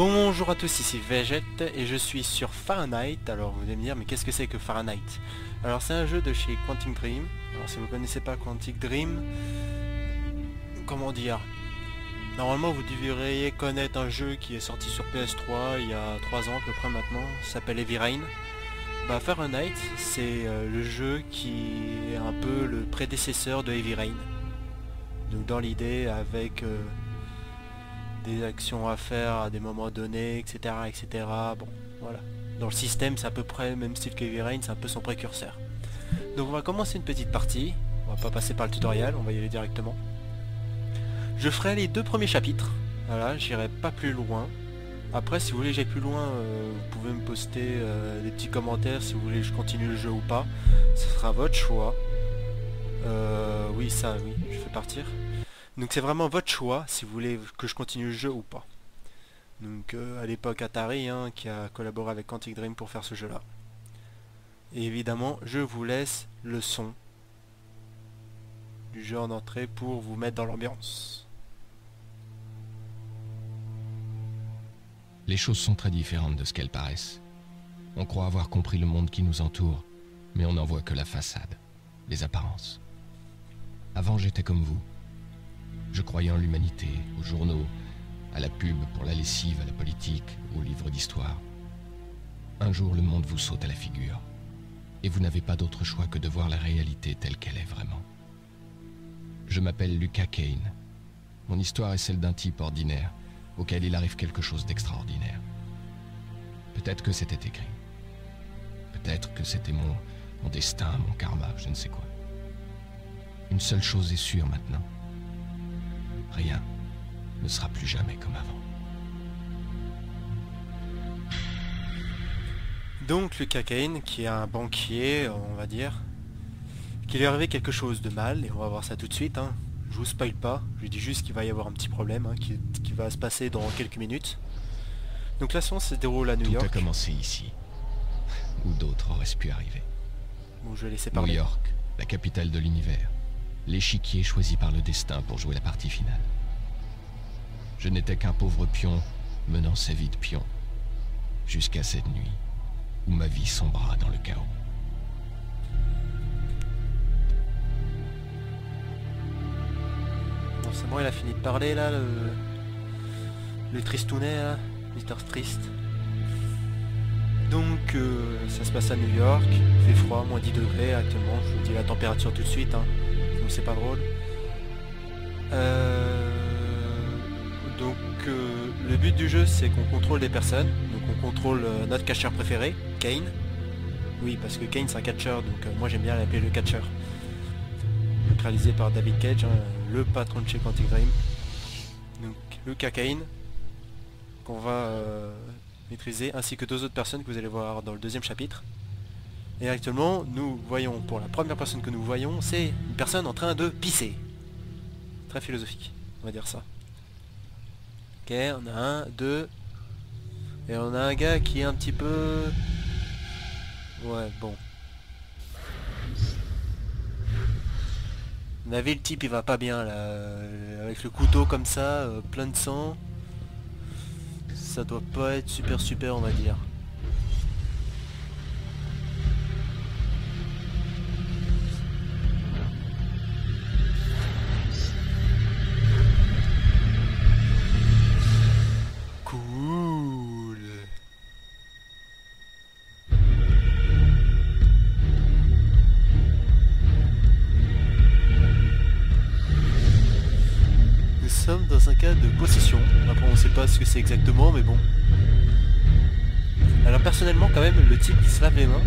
Bonjour à tous, ici Vegette et je suis sur Fahrenheit. Alors vous allez me dire, mais qu'est-ce que c'est que Fahrenheit? Alors c'est un jeu de chez Quantic Dream. Alors si vous connaissez pas Quantic Dream, comment dire? Normalement vous devriez connaître un jeu qui est sorti sur PS3 il y a 3 ans à peu près maintenant, s'appelle Heavy Rain. Bah Fahrenheit c'est euh, le jeu qui est un peu le prédécesseur de Heavy Rain. Donc dans l'idée avec... Euh, des actions à faire à des moments donnés, etc. etc. Bon, voilà. Dans le système, c'est à peu près le même style que Heavy c'est un peu son précurseur. Donc on va commencer une petite partie. On va pas passer par le tutoriel, on va y aller directement. Je ferai les deux premiers chapitres. Voilà, j'irai pas plus loin. Après, si vous voulez j'aille plus loin, euh, vous pouvez me poster euh, des petits commentaires si vous voulez je continue le jeu ou pas. Ce sera votre choix. Euh, oui, ça, oui, je fais partir. Donc c'est vraiment votre choix si vous voulez que je continue le jeu ou pas. Donc euh, à l'époque Atari hein, qui a collaboré avec Quantic Dream pour faire ce jeu là. Et évidemment je vous laisse le son du jeu en entrée pour vous mettre dans l'ambiance. Les choses sont très différentes de ce qu'elles paraissent. On croit avoir compris le monde qui nous entoure, mais on n'en voit que la façade, les apparences. Avant j'étais comme vous, je croyais en l'humanité, aux journaux, à la pub pour la lessive, à la politique, aux livres d'histoire. Un jour, le monde vous saute à la figure. Et vous n'avez pas d'autre choix que de voir la réalité telle qu'elle est vraiment. Je m'appelle Lucas Kane. Mon histoire est celle d'un type ordinaire, auquel il arrive quelque chose d'extraordinaire. Peut-être que c'était écrit. Peut-être que c'était mon, mon destin, mon karma, je ne sais quoi. Une seule chose est sûre maintenant rien ne sera plus jamais comme avant. Donc Lucas Kane, qui est un banquier, on va dire, qu'il est arrivé quelque chose de mal, et on va voir ça tout de suite, hein. je vous spoil pas, je lui dis juste qu'il va y avoir un petit problème, hein, qui, va se passer dans quelques minutes. Donc la séance se déroule à New York. Tout a commencé ici, où d'autres auraient pu arriver. Bon, je vais laisser parler. New York, la capitale de l'univers l'échiquier choisi par le destin pour jouer la partie finale. Je n'étais qu'un pauvre pion menant sa vie de pion, jusqu'à cette nuit où ma vie sombra dans le chaos. Bon, c'est bon, il a fini de parler là, le, le tristounet, là, Mister Trist. Donc, euh, ça se passe à New York, il fait froid, moins 10 degrés actuellement, je vous dis la température tout de suite. Hein c'est pas drôle. Euh, donc euh, le but du jeu c'est qu'on contrôle des personnes, donc on contrôle euh, notre catcheur préféré, Kane. Oui parce que Kane c'est un catcheur, donc moi j'aime bien l'appeler le catcheur. Réalisé par David Cage, hein, le patron de chez Quantic Dream. Donc Luca Kane, qu'on va maîtriser, ainsi que deux autres personnes que vous allez voir dans le deuxième chapitre. Et actuellement, nous voyons, pour la première personne que nous voyons, c'est une personne en train de pisser. Très philosophique, on va dire ça. Ok, on a un, deux. Et on a un gars qui est un petit peu... Ouais, bon. On a vu le type, il va pas bien là. Avec le couteau comme ça, euh, plein de sang. Ça doit pas être super super, on va dire. Un cas de possession. Après on sait pas ce que c'est exactement mais bon. Alors personnellement quand même le type qui se lave les mains,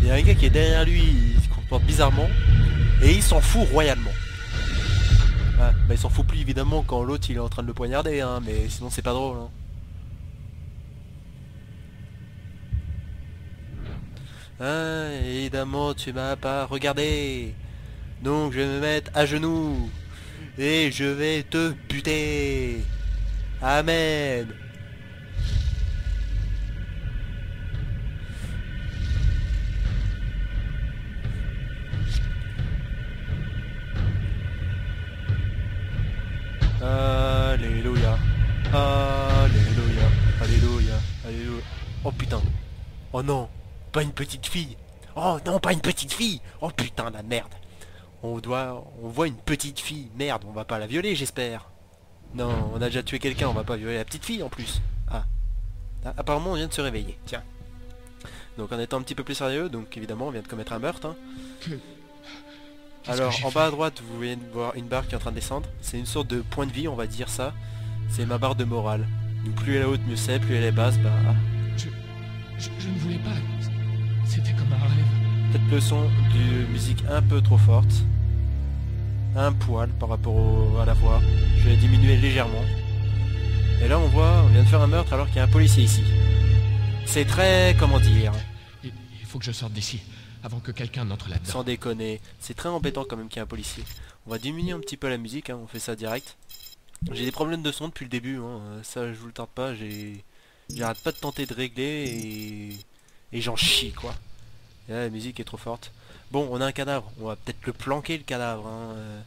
il y a un gars qui est derrière lui, il se comporte bizarrement et il s'en fout royalement. Ah, bah il s'en fout plus évidemment quand l'autre il est en train de le poignarder hein, mais sinon c'est pas drôle. Hein. Ah, évidemment tu m'as pas regardé. Donc je vais me mettre à genoux et je vais te buter. Amen. Alléluia. Alléluia. Alléluia. Oh putain. Oh non. Pas une petite fille. Oh non, pas une petite fille. Oh putain, la merde. On doit... On voit une petite fille. Merde, on va pas la violer, j'espère. Non, on a déjà tué quelqu'un, on va pas violer la petite fille en plus. Ah. ah. Apparemment, on vient de se réveiller. Tiens. Donc en étant un petit peu plus sérieux, donc évidemment, on vient de commettre un meurtre. Hein. Alors, en bas à droite, vous voyez voir une barre qui est en train de descendre. C'est une sorte de point de vie, on va dire ça. C'est ma barre de morale. Donc plus elle est haute, mieux c'est. Plus elle est basse, bah... Je, je, ne voulais pas. C'était comme un rêve. Peut-être le son de musique un peu trop forte. Un poil par rapport à la voix. Je vais diminuer légèrement. Et là, on voit, on vient de faire un meurtre alors qu'il y a un policier ici. C'est très... comment dire... Il, il faut que je sorte d'ici avant que quelqu'un n'entre là-dedans. Sans déconner. C'est très embêtant quand même qu'il y ait un policier. On va diminuer un petit peu la musique, hein, on fait ça direct. J'ai des problèmes de son depuis le début, hein. ça je vous le tarde pas, j'ai... J'arrête pas de tenter de régler et... Et j'en chie quoi. Là la musique est trop forte. Bon, on a un cadavre, on va peut-être le planquer le cadavre. Hein. Euh.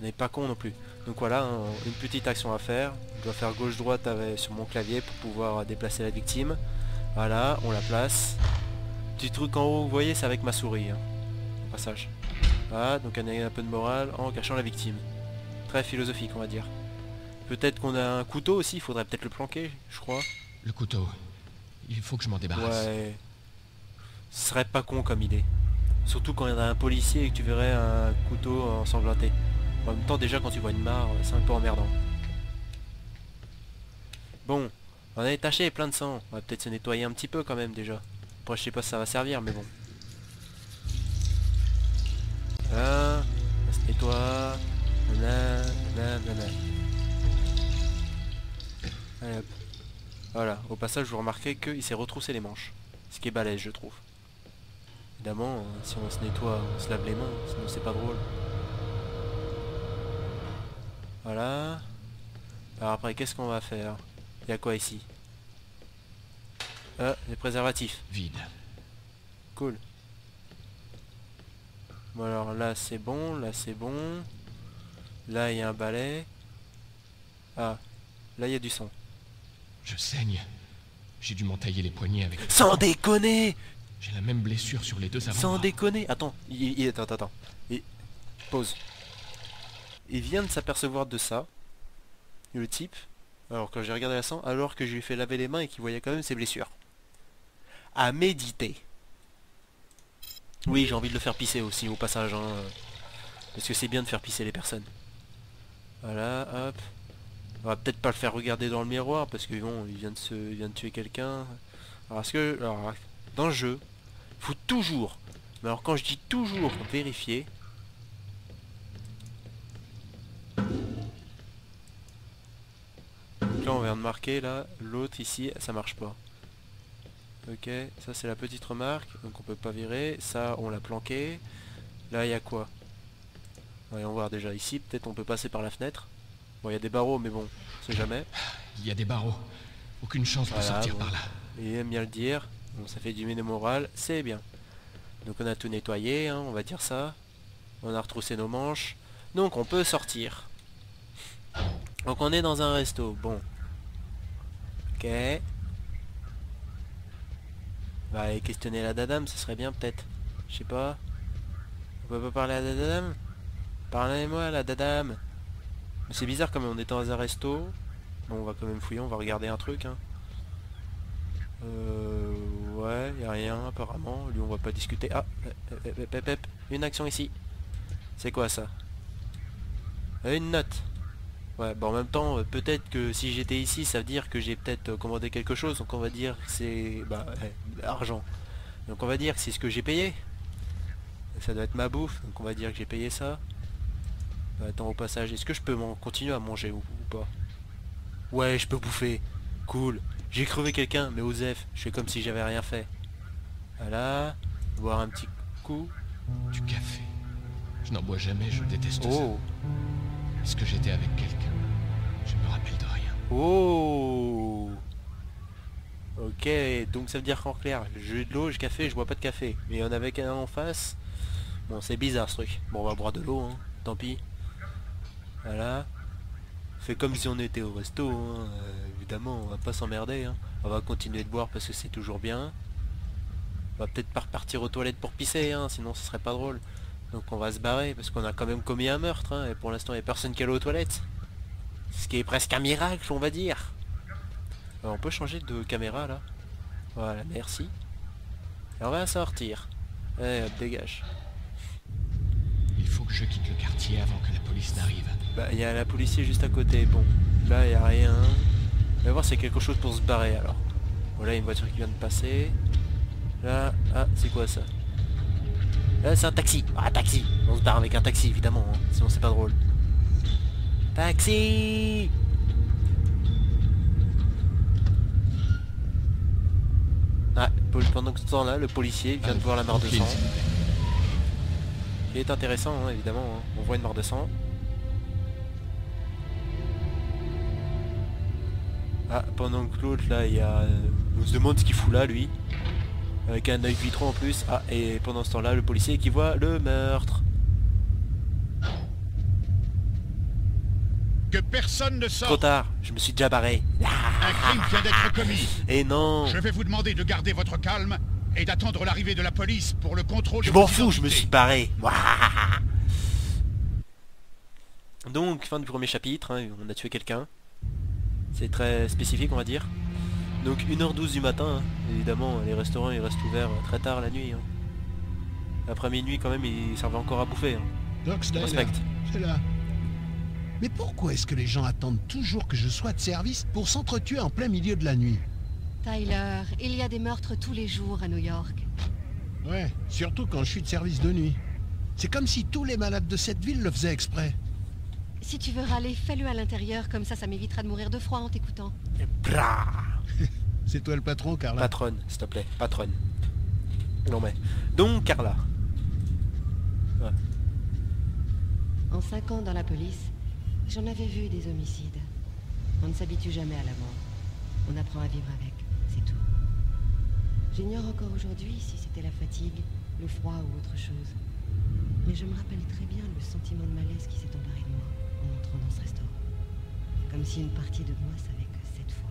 On n'est pas con non plus. Donc voilà, hein, une petite action à faire. Je dois faire gauche-droite sur mon clavier pour pouvoir déplacer la victime. Voilà, on la place. Petit truc en haut, vous voyez, c'est avec ma souris. Hein, passage. Voilà, donc on a un peu de morale en cachant la victime. Très philosophique, on va dire. Peut-être qu'on a un couteau aussi, il faudrait peut-être le planquer, je crois. Le couteau. Il faut que je m'en débarrasse. Ouais. Ce serait pas con comme idée. Surtout quand il y a un policier et que tu verrais un couteau ensanglanté. En même temps, déjà, quand tu vois une mare, c'est un peu emmerdant. Bon, on a taché plein de sang. On va peut-être se nettoyer un petit peu quand même déjà. Après je sais pas si ça va servir mais bon. Voilà, se nettoie. Allez hop. Voilà, au passage vous remarquez qu'il s'est retroussé les manches. Ce qui est balèze je trouve. Évidemment, euh, si on se nettoie, on se lave les mains, sinon c'est pas drôle. Voilà. Alors après qu'est-ce qu'on va faire? Il y a quoi ici? Ah, les préservatifs. Vide. Cool. Bon alors là c'est bon, là c'est bon. Là il y a un balai. Ah, là il y a du sang. Je saigne. J'ai dû m'entailler les poignets avec... Sans déconner J'ai la même blessure sur les deux avant. Sans déconner Attends, il, attends, attends. Et... Pause. Il vient de s'apercevoir de ça. Le type. Alors quand j'ai regardé la sang, alors que je lui ai fait laver les mains et qu'il voyait quand même ses blessures à méditer. Oui, j'ai envie de le faire pisser aussi au passage. Hein, parce que c'est bien de faire pisser les personnes. Voilà, hop. On va peut-être pas le faire regarder dans le miroir parce que bon, il vient de se, vient de tuer quelqu'un. Alors est-ce que, dans le jeu, faut toujours, mais alors quand je dis toujours vérifier, là on vient de marquer là, l'autre ici, ça marche pas. Ok, ça c'est la petite remarque, donc on peut pas virer. Ça, on l'a planqué. Là, il y a quoi? Voyons voir déjà ici, peut-être on peut passer par la fenêtre. Bon, il y a des barreaux, mais bon, c'est jamais. Il y a des barreaux. Aucune chance de sortir par là. Il aime bien le dire. Bon, ça fait du mine moral, c'est bien. Donc on a tout nettoyé, hein, on va dire ça. On a retroussé nos manches. Donc on peut sortir. Donc on est dans un resto, bon. Ok. Va aller questionner la dadame, ce serait bien peut-être. Je sais pas. On peut pas parler à la dadame Parlez-moi la dadame C'est bizarre comme on est dans un resto. Bon, on va quand même fouiller, on va regarder un truc. Hein. Euh, ouais, y a rien apparemment. Lui, on va pas discuter. Ah, une action ici. C'est quoi ça? Une note. Ouais, bon en même temps, euh, peut-être que si j'étais ici, ça veut dire que j'ai peut-être euh, commandé quelque chose, donc on va dire que c'est... Bah, argent. Donc on va dire que c'est ce que j'ai payé. Ça doit être ma bouffe, donc on va dire que j'ai payé ça. Bah, attends, au passage, est-ce que je peux continuer à manger ou, pas? Ouais, je peux bouffer. Cool. J'ai crevé quelqu'un, mais Osef, je fais comme si j'avais rien fait. Voilà. Boire un petit coup. Du café. Je n'en bois jamais, je déteste ça. Oh. Est-ce que j'étais avec quelqu'un? Je me rappelle de rien. Oh Ok, donc ça veut dire qu'en clair, j'ai de l'eau, j'ai café, je bois pas de café. Mais on avait qu'un en face. Bon, c'est bizarre ce truc. Bon, on va boire de l'eau, hein. tant pis. Voilà. Comme si on était au resto, hein. Euh, évidemment, on va pas s'emmerder. Hein. On va continuer de boire parce que c'est toujours bien. On va peut-être pas repartir aux toilettes pour pisser, hein, sinon ce serait pas drôle. Donc on va se barrer parce qu'on a quand même commis un meurtre, hein, et pour l'instant il n'y a personne qui allait aux toilettes. Ce qui est presque un miracle, on va dire. On peut changer de caméra là. Voilà, merci. On va sortir. Allez, hop, dégage. Il faut que je quitte le quartier avant que la police n'arrive. Bah, il y a la policier juste à côté. Bon, là, il n'y a rien. On va voir s'il y a quelque chose pour se barrer, alors. Voilà, une voiture qui vient de passer. Là, ah, c'est quoi ça? Là, c'est un taxi. Ah, taxi On se barre avec un taxi, évidemment. hein, Sinon, c'est pas drôle. Taxi Ah, pendant que ce temps-là, le policier vient de voir la mare de sang. Qui est intéressant, hein, évidemment. hein. On voit une mare de sang. Ah, pendant que l'autre, là, il y a... euh, On se demande ce qu'il fout là, lui. Avec un œil vitreux en plus. Ah, et pendant ce temps-là, le policier qui voit le meurtre. Que personne ne Trop sorte tard, je me suis déjà barré. Un crime vient d'être commis Et non Je vais vous demander de garder votre calme et d'attendre l'arrivée de la police pour le contrôle Je de m'en fous, je me suis barré. Donc, fin du premier chapitre, hein, on a tué quelqu'un. C'est très spécifique, on va dire. Donc, 1h12 du matin, hein. évidemment, les restaurants ils restent ouverts très tard la nuit. hein. Après minuit, quand même, ils servaient encore à bouffer. hein. Doc là. Mais pourquoi est-ce que les gens attendent toujours que je sois de service pour s'entretuer en plein milieu de la nuit? Tyler, il y a des meurtres tous les jours à New York. Ouais, surtout quand je suis de service de nuit. C'est comme si tous les malades de cette ville le faisaient exprès. Si tu veux râler, fais-le à l'intérieur, comme ça, ça m'évitera de mourir de froid en t'écoutant. C'est toi le patron, Carla? Patronne, s'il te plaît, patronne. Non mais. Donc, Carla. En cinq ans dans la police, j'en avais vu des homicides. On ne s'habitue jamais à la mort. On apprend à vivre avec, c'est tout. J'ignore encore aujourd'hui si c'était la fatigue, le froid ou autre chose. Mais je me rappelle très bien le sentiment de malaise qui s'est emparé de moi en entrant dans ce restaurant. Comme si une partie de moi savait que cette fois,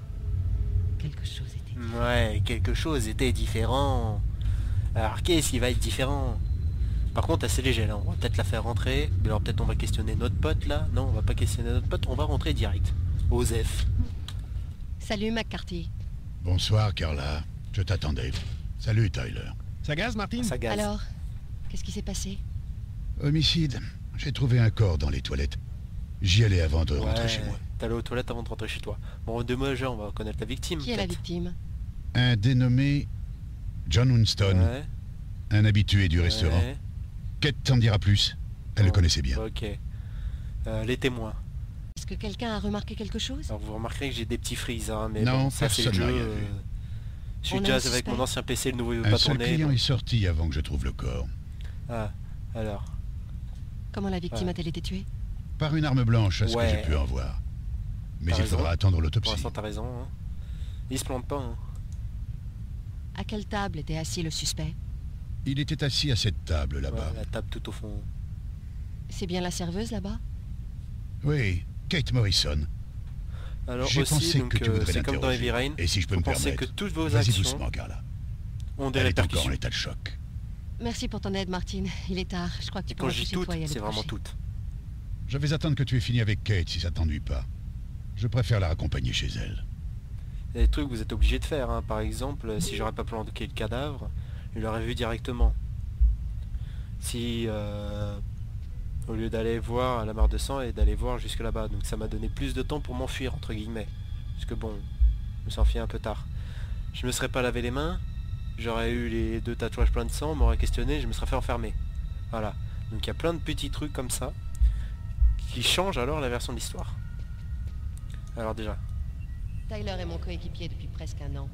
quelque chose était différent. Ouais, quelque chose était différent. Alors qu'est-ce qui va être différent? Par contre, assez léger là, on va peut-être la faire rentrer. Mais alors peut-être on va questionner notre pote là. Non, on va pas questionner notre pote, on va rentrer direct. Osef. Salut McCarthy. Bonsoir, Carla. Je t'attendais. Salut, Tyler. Ça gaze, Martine Ça gaze. Alors, qu'est-ce qui s'est passé? Homicide. J'ai trouvé un corps dans les toilettes. J'y allais avant de rentrer Ouais, chez moi. T'allais aux toilettes avant de rentrer chez toi. Bon, mots, on va connaître la victime. Qui est la victime? Un dénommé John Winston, Ouais, un habitué du restaurant. ouais, Kate t'en dira plus. Elle le connaissait bien. Ok. Euh, les témoins. Est-ce que quelqu'un a remarqué quelque chose? Alors vous remarquerez que j'ai des petits frises, hein, mais Non, bon, ça c'est le jeu. euh, Je suis jazz avec mon ancien PC, le nouveau veut Un pas seul tourner. client bon. est sorti avant que je trouve le corps. Ah, alors. Comment la victime Ouais. a-t-elle été tuée? Par une arme blanche, à ce Ouais. que j'ai pu en voir. Mais il raison. faudra attendre Pour l'autopsie. l'instant t'as raison. Hein. Il se plante pas. Hein. À quelle table était assis le suspect? Il était assis à cette table là-bas. Ouais, la table tout au fond. C'est bien la serveuse là-bas? Oui, Kate Morrison. Alors J'ai aussi, pensé donc, que tu euh, voudrais c'est comme dans. Heavy Rain. Et si je peux me permettre, que toutes vos vas-y actions doucement, Carla. ont des Elle est encore en état de choc. Merci pour ton aide, Martine. Il est tard. Je crois que tu peux quand je rentrer dis chez toutes, toi et aller c'est vraiment toutes. Je vais attendre que tu aies fini avec Kate si ça t'ennuie pas. Je préfère la raccompagner chez elle. Il y a des trucs que vous êtes obligé de faire. hein. Par exemple, si j'aurais pas planqué le cadavre, il l'aurait vu directement. Si, euh, au lieu d'aller voir la mare de sang et d'aller voir jusque là-bas. Donc ça m'a donné plus de temps pour m'enfuir, entre guillemets. Parce que bon, je me suis enfui un peu tard. Je me serais pas lavé les mains, j'aurais eu les deux tatouages pleins de sang, on m'aurait questionné, je me serais fait enfermer. Voilà. Donc il y a plein de petits trucs comme ça qui changent alors la version de l'histoire. Alors déjà, Tyler est mon coéquipier depuis presque un an.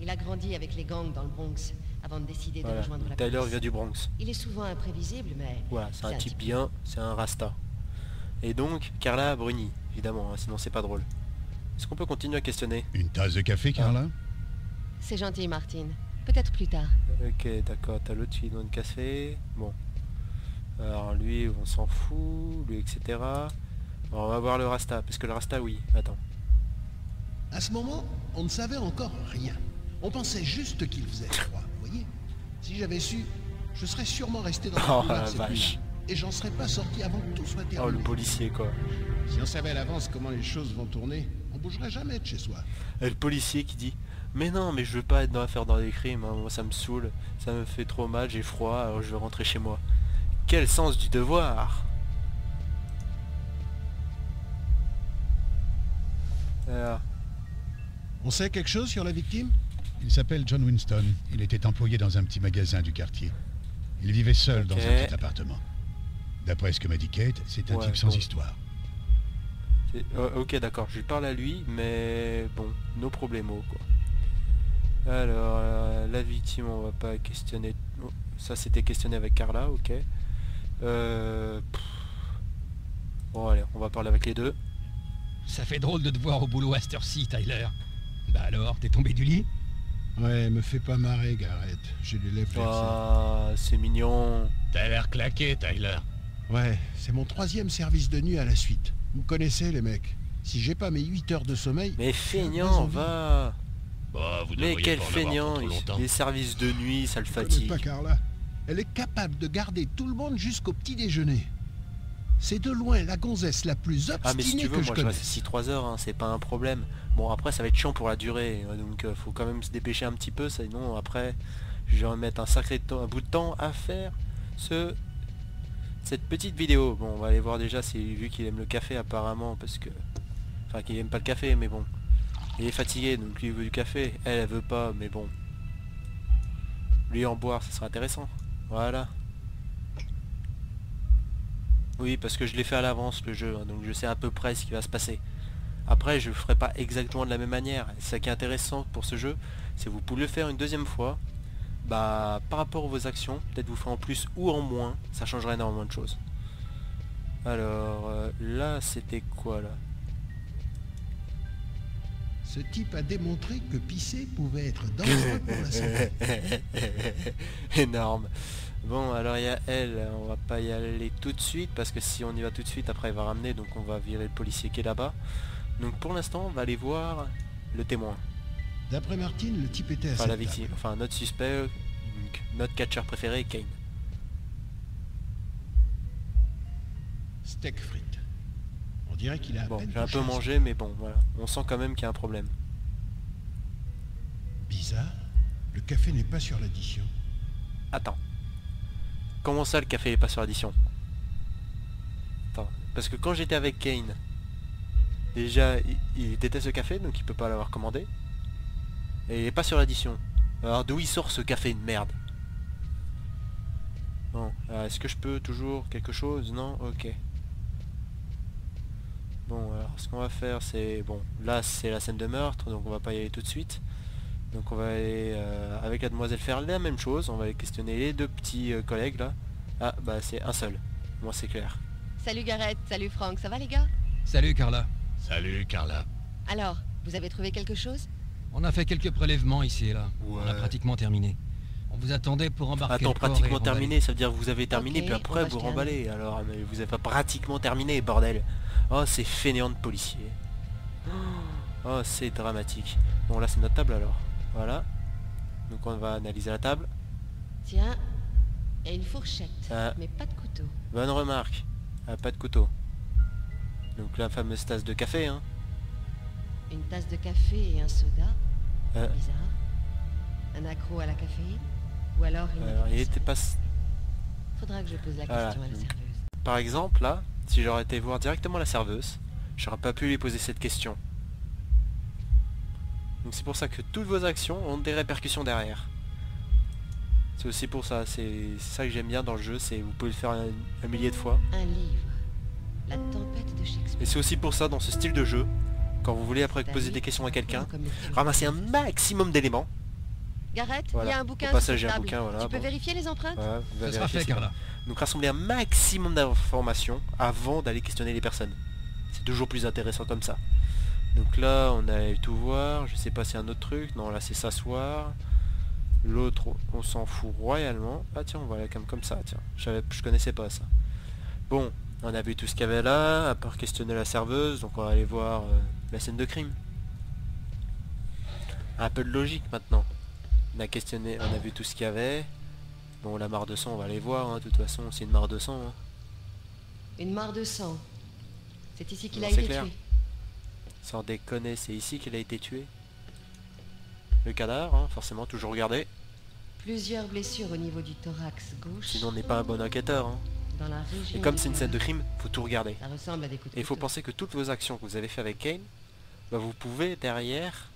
Il a grandi avec les gangs dans le Bronx avant de décider de rejoindre la Tyler police. vient du Bronx. Il est souvent imprévisible, mais... Voilà, c'est un type bien, c'est un rasta. Et donc, Carla Bruni, évidemment, hein, sinon c'est pas drôle. Est-ce qu'on peut continuer à questionner? Une tasse de café, Carla? C'est gentil, Martine. Peut-être plus tard. Ok, d'accord, t'as l'autre qui donne café. Bon. Alors lui, on s'en fout, lui, etc. Bon, on va voir le rasta, parce que le rasta, oui. Attends. À ce moment, on ne savait encore rien. On pensait juste qu'il faisait froid, Si j'avais su, je serais sûrement resté dans Oh, la cette vache. Et j'en serais pas sorti avant que tout soit Oh, terminé. le policier, quoi. Si on savait à l'avance comment les choses vont tourner, on bougerait jamais de chez soi. Et le policier qui dit Mais non, mais je veux pas être dans l'affaire dans les crimes, hein. moi ça me saoule, ça me fait trop mal, j'ai froid, alors je veux rentrer chez moi. Quel sens du devoir Alors, On sait quelque chose sur la victime? Il s'appelle John Winston. Il était employé dans un petit magasin du quartier. Il vivait seul dans un petit appartement. D'après ce que m'a dit Kate, c'est un Ouais, type sans bon. histoire. oh, ok d'accord, je lui parle à lui, mais bon, nos problèmes quoi. Alors, euh, la victime, on va pas questionner... oh, Ça c'était questionné avec Carla, ok. Euh... pff. Bon allez, on va parler avec les deux. Ça fait drôle de te voir au boulot à cette heure-ci, Tyler. Bah alors, t'es tombé du lit? Ouais, me fais pas marrer, Garrett. J'ai les lèvres. Ah, c'est mignon. T'as l'air claqué, Tyler. Ouais, c'est mon troisième service de nuit à la suite. Vous me connaissez, les mecs. Si j'ai pas mes 8 heures de sommeil... Mais feignant, va Bah, vous Mais quel feignant Les services de nuit, ça le fatigue. pas Carla. Elle est capable de garder tout le monde jusqu'au petit déjeuner. C'est de loin la gonzesse la plus obstinée Ah mais si tu veux, que moi je reste ici 3 heures, hein, c'est pas un problème. Bon après ça va être chiant pour la durée, euh, donc euh, faut quand même se dépêcher un petit peu, sinon après je vais remettre un sacré temps, un bout de temps à faire ce cette petite vidéo. Bon on va aller voir déjà si vu qu'il aime le café apparemment parce que. Enfin qu'il aime pas le café mais bon. Il est fatigué donc lui il veut du café, elle elle veut pas mais bon. Lui en boire ça sera intéressant. Voilà. Oui, parce que je l'ai fait à l'avance le jeu, hein, donc je sais à peu près ce qui va se passer. Après, je le ferai pas exactement de la même manière. Ça qui est intéressant pour ce jeu, c'est que vous pouvez le faire une deuxième fois. Bah, par rapport à vos actions, peut-être vous ferez en plus ou en moins, ça changerait énormément de choses. Alors, euh, là, c'était quoi là? Ce type a démontré que pisser pouvait être dangereux pour la santé. Énorme. Bon, alors il y a elle, on va pas y aller tout de suite parce que si on y va tout de suite, après il va ramener, donc on va virer le policier qui est là-bas. Donc pour l'instant, on va aller voir le témoin, D'après Martine, le type était à enfin la victime, table. enfin notre suspect, donc, notre catcheur préféré, Kane. Steak frites. On dirait qu'il a Bon, j'ai un peu mangé, mais bon, voilà. On sent quand même qu'il y a un problème. Bizarre. Le café n'est pas sur l'addition. Attends. Comment ça le café est pas sur l'addition Attends. Parce que quand j'étais avec Kane, déjà il, il déteste ce café donc il peut pas l'avoir commandé. Et il est pas sur l'addition. Alors d'où il sort ce café de merde Bon, est-ce que je peux toujours quelque chose? Non Ok. Bon alors ce qu'on va faire c'est... Bon là c'est la scène de meurtre donc on va pas y aller tout de suite. Donc on va aller euh, avec la demoiselle faire la même chose, on va aller questionner les deux petits euh, collègues là. Ah bah c'est un seul, moi c'est clair. Salut Gareth, salut Franck, ça va les gars? Salut, Carla. Salut, Carla. Alors, vous avez trouvé quelque chose? On a fait quelques prélèvements ici et là. On a pratiquement terminé. On vous attendait pour embarquer Attends, le corps et pratiquement terminé, ça veut dire que vous avez terminé puis après va vous remballez. Alors mais vous avez pas pratiquement terminé bordel. Oh c'est fainéant de policier. Oh c'est dramatique. Bon là c'est notre table alors. Voilà. Donc on va analyser la table. Tiens, et une fourchette, Ah. mais pas de couteau. Bonne remarque. Ah, pas de couteau. Donc la fameuse tasse de café hein. Une tasse de café et un soda. Euh, Bizarre. Un accro à la caféine Ou alors il alors, il était pas. Faudra que je pose la Voilà, question à la serveuse. Par exemple, là, si j'aurais été voir directement la serveuse, j'aurais pas pu lui poser cette question. Donc c'est pour ça que toutes vos actions ont des répercussions derrière. C'est aussi pour ça, c'est ça que j'aime bien dans le jeu, c'est vous pouvez le faire un, un millier de fois. Un livre. La tempête de Shakespeare. Et c'est aussi pour ça dans ce style de jeu, quand vous voulez après poser des questions à quelqu'un, ramassez un maximum d'éléments. Gareth, il Voilà. y a un bouquin Au passage, un bouquin, voilà, Tu peux bon. vérifier les empreintes Voilà, Ça sera vérifier fait, Carla. Donc rassembler un maximum d'informations avant d'aller questionner les personnes. C'est toujours plus intéressant comme ça. Donc là, on a tout voir. Je sais pas si un autre truc. Non, là c'est s'asseoir. L'autre, on s'en fout royalement. Ah tiens, on va aller comme, comme ça, tiens. Je, connaissais pas ça. Bon, on a vu tout ce qu'il y avait là, à part questionner la serveuse. Donc on va aller voir euh, la scène de crime. Un peu de logique maintenant. On a questionné, on a vu tout ce qu'il y avait. Bon, la mare de sang, on va aller voir, hein, de toute façon, c'est une mare de sang. hein. Une mare de sang. C'est ici qu'il a été tué. Sans déconner, c'est ici qu'il a été tué. Le cadavre, hein, forcément, toujours regarder. Plusieurs blessures au niveau du thorax gauche. Sinon, on n'est pas un bon enquêteur. hein. Dans la région Et comme c'est une scène de crime, faut tout regarder. Ça ressemble à des coups de Et il faut penser que toutes vos actions que vous avez fait avec Kane, bah, vous pouvez derrière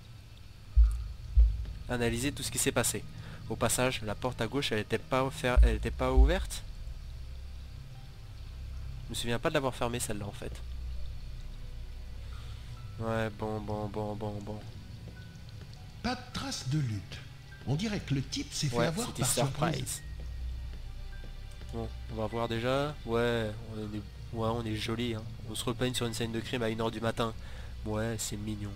analyser tout ce qui s'est passé. Au passage, la porte à gauche, elle n'était pas, offer- elle était pas ouverte. Je me souviens pas de l'avoir fermée celle-là en fait. Ouais, bon, bon, bon, bon, bon. Pas de trace de lutte. On dirait que le type s'est fait avoir par surprise. surprise. Bon, on va voir déjà. Ouais, on est, ouais, on est joli. Hein. On se replaigne sur une scène de crime à 1h du matin. Ouais, c'est mignon.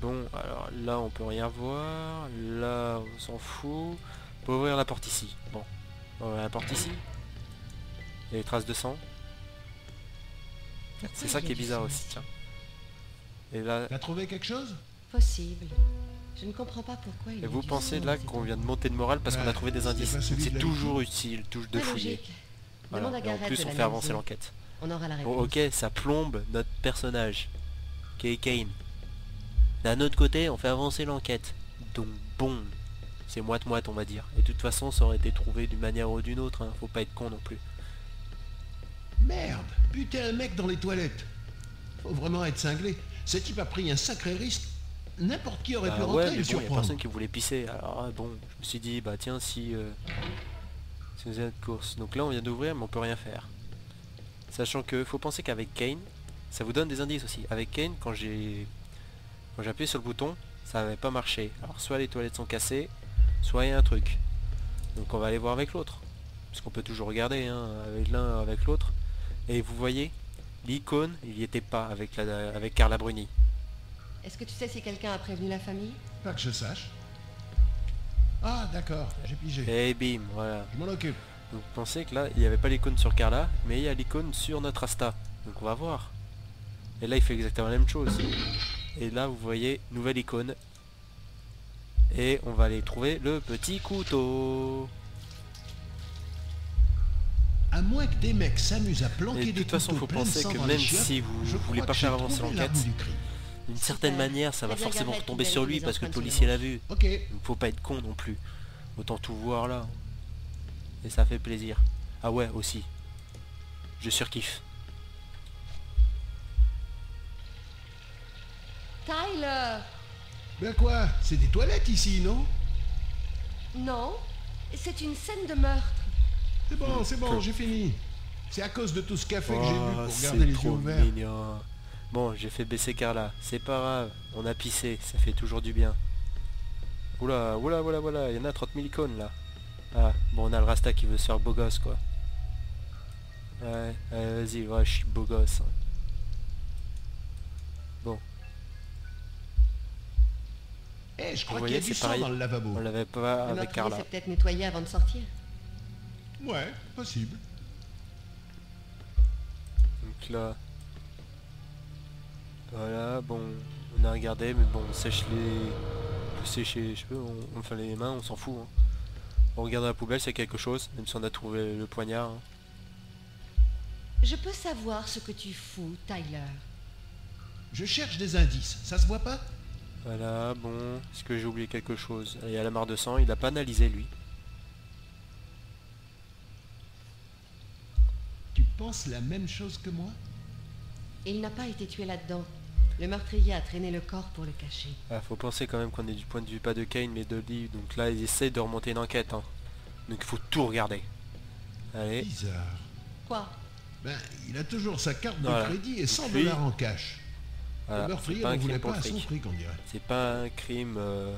Bon, alors là, on peut rien voir. Là, on s'en fout. On peut ouvrir la porte ici. Bon, on va ouvrir la porte ici. Il y a des traces de sang. C'est ça qui est bizarre aussi, tiens. Et là, T'as trouvé quelque chose? Possible. Je ne comprends pas pourquoi il et vous pensez là qu'on vient de monter de morale parce qu'on a trouvé des indices. C'est toujours utile, touche de fouiller. Voilà. Et en plus, on fait avancer l'enquête. On aura la Bon, réponse. ok, ça plombe notre personnage, qui est Kane. D'un autre côté, on fait avancer l'enquête. Donc bon, c'est moite-moite, on va dire. Et de toute façon, ça aurait été trouvé d'une manière ou d'une autre, hein. faut pas être con non plus. Merde Buter un mec dans les toilettes Faut vraiment être cinglé. Ce type a pris un sacré risque. N'importe qui aurait Bah pu ouais, rentrer et mais le bon, y a surprendre. personne qui voulait pisser. Alors ah, bon, je me suis dit, bah tiens, si... Euh, si êtes de course. Donc là, on vient d'ouvrir, mais on peut rien faire. Sachant que, faut penser qu'avec Kane, ça vous donne des indices aussi. Avec Kane, quand j'ai... Quand j'ai appuyé sur le bouton, ça n'avait pas marché. Alors soit les toilettes sont cassées, soit il y a un truc. Donc on va aller voir avec l'autre. Parce qu'on peut toujours regarder hein, avec l'un avec l'autre. Et vous voyez, l'icône, il n'y était pas avec, la, avec Carla Bruni. Est-ce que tu sais si quelqu'un a prévenu la famille? Pas que je sache. Ah, d'accord, j'ai pigé. Et bim, voilà. Je m'en occupe. Donc pensez que là, il n'y avait pas l'icône sur Carla, mais il y a l'icône sur notre Asta. Donc on va voir. Et là, il fait exactement la même chose. Et là, vous voyez, nouvelle icône. Et on va aller trouver le petit couteau. À moins que des mecs s'amusent à Et planquer de des toute façon, faut de penser que même chiottes, si vous je voulez pas faire avancer l'enquête. D'une certaine manière, ça va forcément retomber sur lui parce que le policier l'a vu. Ok. Donc faut pas être con non plus. Autant tout voir là. Et ça fait plaisir. Ah ouais, aussi. Je surkiffe. Tyler Ben quoi C'est des toilettes ici, non? Non C'est une scène de meurtre. C'est bon, c'est bon, j'ai fini. C'est à cause de tout ce café que j'ai bu Oh, pour c'est garder les yeux trop ouverts. mignon. Bon, j'ai fait baisser Carla. C'est pas grave. On a pissé. Ça fait toujours du bien. Oula, oula, oula, oula. Il y en a 30 000 icônes là. Ah, bon, on a le Rasta qui veut se faire beau gosse quoi. Ouais, euh, vas-y, ouais, je suis beau gosse. hein. Bon, Eh, je crois qu'il y a voyez, du c'est sang pareil. dans le lavabo. on l'avait pas Le avec meurtrier Carla. s'est peut-être nettoyé avant de sortir. Ouais, possible. Donc là... Voilà, bon, on a regardé, mais bon, on sèche les... On peut sécher les cheveux, on, enfin les mains, on s'en fout. hein. On regarde dans la poubelle, c'est quelque chose, même si on a trouvé le poignard. hein. Je peux savoir ce que tu fous, Tyler. Je cherche des indices, ça se voit pas? Voilà, bon, est-ce que j'ai oublié quelque chose? Il y a la mare de sang, il a pas analysé lui. Tu penses la même chose que moi? Il n'a pas été tué là-dedans. Le meurtrier a traîné le corps pour le cacher. Ah, faut penser quand même qu'on est du point de vue pas de Kane mais de Lee, donc là ils essayent de remonter une enquête. hein. Donc il faut tout regarder. Allez, Bizarre. Quoi? Ben, il a toujours sa carte de Voilà. crédit et 100 Puis- dollars en cash. voilà, le c'est meurtrier pas ne un voulait pas à son fric, on dirait. C'est pas un crime... euh,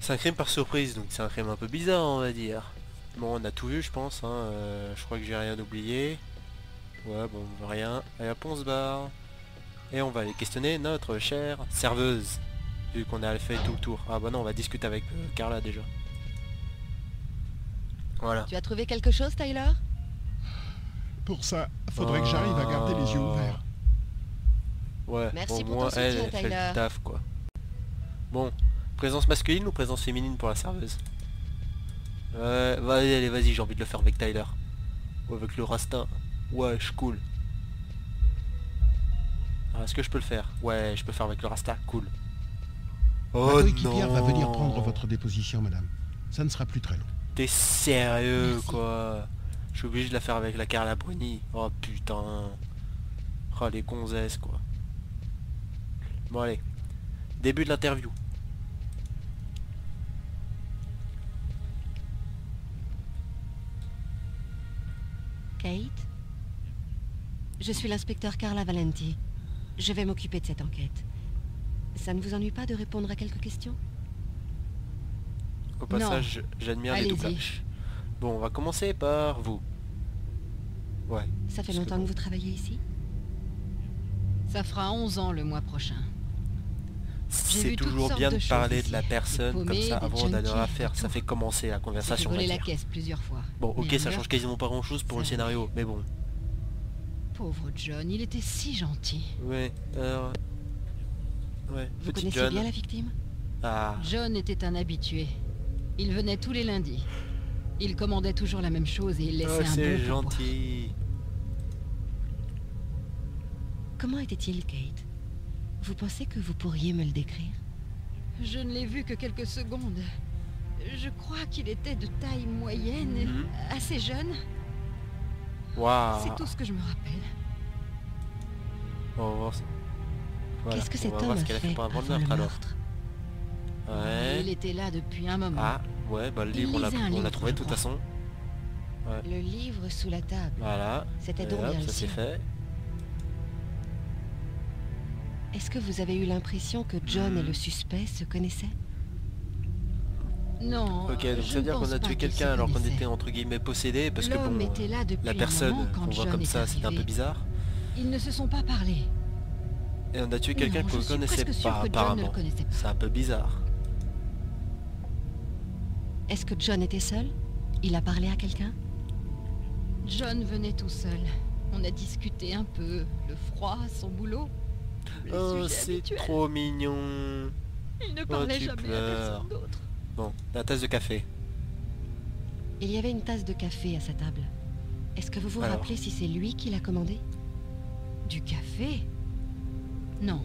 C'est un crime par surprise, donc c'est un crime un peu bizarre on va dire. Bon on a tout vu je pense, hein, euh, je crois que j'ai rien oublié. Ouais bon rien. Allez hop on se barre. Et on va aller questionner notre chère serveuse. Vu qu'on a fait tout le tour. Ah bah non on va discuter avec euh, Carla déjà. Voilà. Tu as trouvé quelque chose, Tyler? Pour ça, faudrait que j'arrive à garder les yeux Oh. ouverts. Ouais, Merci au pour moins ton elle, soutien, elle fait le taf quoi. Bon, présence masculine ou présence féminine pour la serveuse? Ouais, vas-y, allez, vas-y, j'ai envie de le faire avec Tyler. Ou avec le Rasta. Ouais, je cool. Est-ce que je peux le faire? Ouais, je peux faire avec le Rasta, cool. Oh coéquipière va venir non. prendre votre déposition, madame. Ça ne sera plus très long. T'es sérieux, Merci. quoi? Je suis obligé de la faire avec la Carla Bruni. Oh putain. Oh les gonzesses, quoi. Bon, allez. Début de l'interview. Kate Je suis l'inspecteur Carla Valenti. Je vais m'occuper de cette enquête. Ça ne vous ennuie pas de répondre à quelques questions? Au passage, j'admire les doublages. Bon, on va commencer par vous. Ouais. Ça fait que longtemps bon. que vous travaillez ici? Ça fera 11 ans le mois prochain. C'est toujours bien de parler de la personne comme ça avant d'aller à faire. Ça fait commencer la conversation, la caisse plusieurs fois. Bon, ok, ça change quasiment pas grand chose pour le scénario, mais bon. Pauvre John, il était si gentil. Ouais, alors... Ouais, Vous connaissez John. bien la victime? Ah, John était un habitué. Il venait tous les lundis. Il commandait toujours la même chose et il laissait oh, un pourboire. gentil. Comment était-il, Kate? Vous pensez que vous pourriez me le décrire? Je ne l'ai vu que quelques secondes. Je crois qu'il était de taille moyenne, Mhm. assez jeune. Waouh. C'est tout ce que je me rappelle. On va voir ça. Voilà, Qu'est-ce que cet homme a ce qu'elle a fait fait pour avant le avant le meurtre alors. meurtre Ouais. Il était là depuis un moment. Ah, ouais, bah le livre on l'a trouvé de toute crois. façon. Le livre sous la table. Voilà. C'était donc hop, bien le ça c'est fait. Est-ce que vous avez eu l'impression que John Hmm. et le suspect se connaissaient? Non. Ok, donc je ça veut dire qu'on a tué quelqu'un alors qu'on était entre guillemets possédé parce que bon, était là depuis la personne qu'on voit John comme ça c'était un peu bizarre. Ils ne se sont pas parlé. Et on a tué quelqu'un qu'on connaissait pas apparemment. C'est un peu bizarre. Est-ce que John était seul? Il a parlé à quelqu'un? John venait tout seul. On a discuté un peu. Le froid, son boulot. Oh, c'est trop mignon. Il ne parlait tu jamais à pleures. personne d'autre. Bon, la tasse de café. Il y avait une tasse de café à sa table. Est-ce que vous vous Alors. rappelez si c'est lui qui l'a commandé Du café? Non.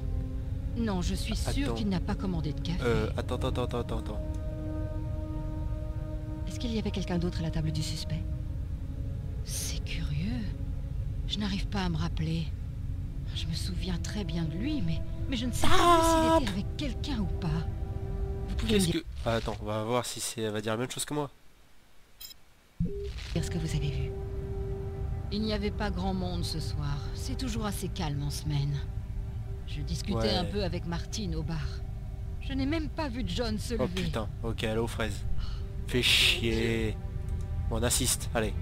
Non, je suis sûre Attends. qu'il n'a pas commandé de café. Euh, attends, attends, attends, attends, attends. Est-ce qu'il y avait quelqu'un d'autre à la table du suspect? C'est curieux. Je n'arrive pas à me rappeler. Je me souviens très bien de lui, mais, mais je ne sais pas s'il était avec quelqu'un ou pas. Vous pouvez Qu'est-ce dire que... Ah, attends, on va voir si c'est... elle va dire la même chose que moi. ce que vous avez vu. Il n'y avait pas grand monde ce soir. C'est toujours assez calme en semaine. Je discutais Ouais. un peu avec Martine au bar. Je n'ai même pas vu John se Oh lever. putain, ok, elle est aux fraises. Fais chier. Bon, on assiste, allez.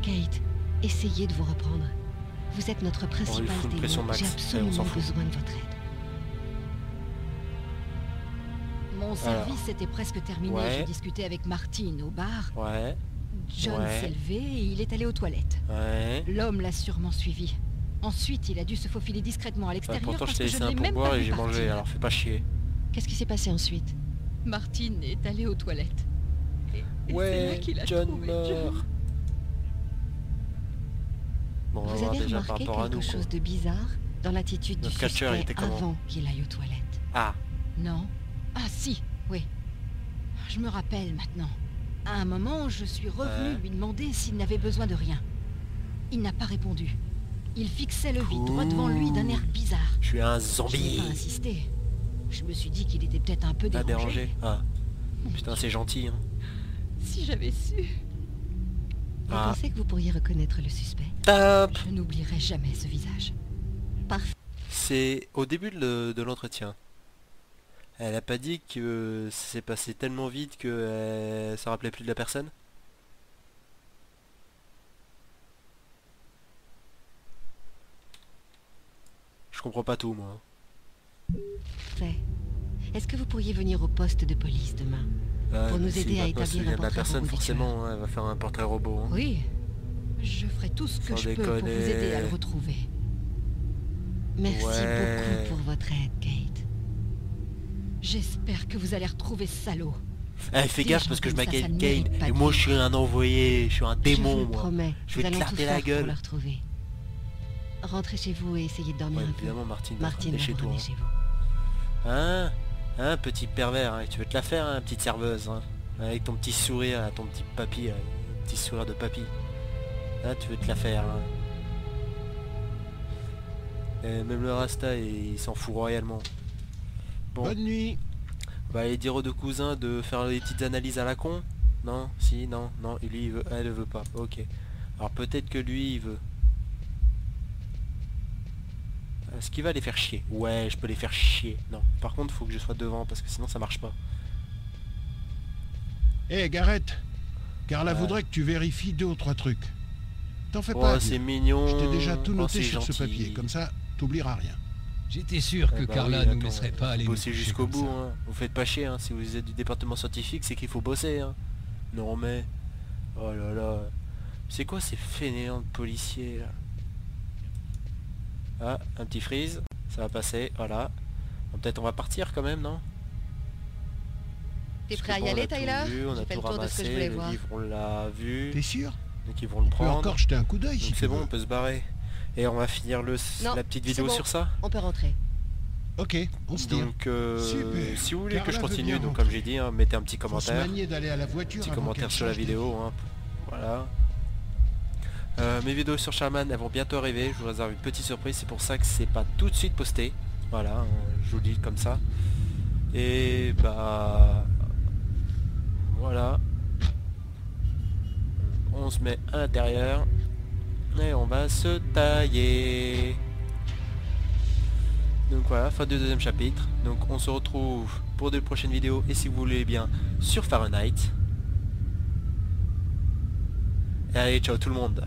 Kate, essayez de vous reprendre. Vous êtes notre principal témoin. max. J'ai Allez, on absolument besoin de votre aide. Mon service était presque terminé. Ouais. Je discutais avec Martine au bar. Ouais, John Ouais. s'est levé et il est allé aux toilettes. ouais. L'homme l'a sûrement suivi. Ensuite, il a dû se faufiler discrètement à l'extérieur pourtant, je parce t'ai que je ne même pas et j'ai mangé, alors fais pas chier. Qu'est-ce qui s'est passé ensuite? Martine est allée aux toilettes. Et- et c'est là Ouais, qu'il a John trouvé meurt. John. Bon, on va Vous voir avez déjà par remarqué rapport à quelque nous. chose de bizarre dans l'attitude du Notre catcheur, il suspect était comment avant qu'il aille aux toilettes? Ah, Non Ah si, oui. Je me rappelle maintenant. À un moment, je suis revenue Ouais. lui demander s'il n'avait besoin de rien. Il n'a pas répondu. Il fixait le vide droit devant lui d'un air bizarre. je suis un Je n'ai zombie. pas insisté. Je me suis dit qu'il était peut-être un peu Ah, dérangé. dérangé. Ah. Putain, c'est gentil. Hein. Si j'avais su, Vous Ah. pensez que vous pourriez reconnaître le suspect Top je n'oublierai jamais ce visage. Parfait. C'est au début de, de l'entretien. Elle a pas dit que ça s'est passé tellement vite que euh, ça rappelait plus de la personne? Je comprends pas tout moi. Est-ce que vous pourriez venir au poste de police demain? Ah, Pour nous aider à établir un de la portrait personne forcément, hein, elle va faire un portrait robot. hein. Oui, je ferai tout ce que Sans je peux pour vous déconner. aider à le retrouver. Merci Ouais. beaucoup pour votre aide, Kate. J'espère que vous allez retrouver ce salaud. Eh, fais gaffe parce que je m'appelle pas et moi je suis un envoyé, je suis un je vous démon moi. promets, Je vais éclater tout la gueule. pour le retrouver. Rentrez chez vous et essayez de dormir Ouais, un peu. Martine, Martine chez toi. ramener chez vous. Hein? Hein, petit pervers, hein, tu veux te la faire, hein, petite serveuse, hein, avec ton petit sourire, ton petit papy, petit sourire de papy. Hein, tu veux te la faire. hein. Et même le Rasta, il s'en fout royalement. Bon, Bonne nuit. on va aller dire aux deux cousins de faire des petites analyses à la con. Non Si Non Non Lui, il veut. Elle veut pas. Ok. Alors peut-être que lui, il veut. Est-ce qu'il va les faire chier Ouais, je peux les faire chier. Non. Par contre, faut que je sois devant parce que sinon ça marche pas. Hé, Gareth. Carla Ouais. voudrait que tu vérifies deux ou trois trucs. T'en fais Oh, pas. c'est mignon. Je t'ai déjà tout Oh, noté sur ce papier. Comme ça, t'oublieras rien. J'étais sûr Eh que bah Carla oui, nous attends, laisserait pas aller Bosser jusqu'au bout, hein. Vous faites pas chier, hein. Si vous êtes du département scientifique, c'est qu'il faut bosser, hein. Non mais... Oh là là... C'est quoi ces fainéants de policiers, là? Ah, un petit freeze. Ça va passer, voilà. Bon, Peut-être on va partir quand même, non? T'es prêt à y aller, a tout Tyler? vu, On a fait tout le tour de ce que je ramassé, voulais le voir. livre on l'a vu, T'es sûr? Donc ils vont le On peut prendre. encore jeter un coup d'œil si c'est bon, on peut se barrer. Et on va finir le, Non, la petite vidéo bon. sur ça? On peut rentrer. Ok, on se tire. Donc euh, si vous voulez que je continue, donc rentrer. comme j'ai dit, hein, mettez un petit commentaire. manier d'aller à la voiture petit commentaire sur la vidéo. hein. Voilà. Euh, mes vidéos sur Charman elles vont bientôt arriver. Je vous réserve une petite surprise. C'est pour ça que c'est pas tout de suite posté. Voilà, hein, je vous le dis comme ça. Et bah voilà. On se met à l'intérieur et on va se tailler. Donc voilà, fin du deuxième chapitre. Donc on se retrouve pour de prochaines vidéos et si vous voulez bien sur Fahrenheit. Et allez, ciao tout le monde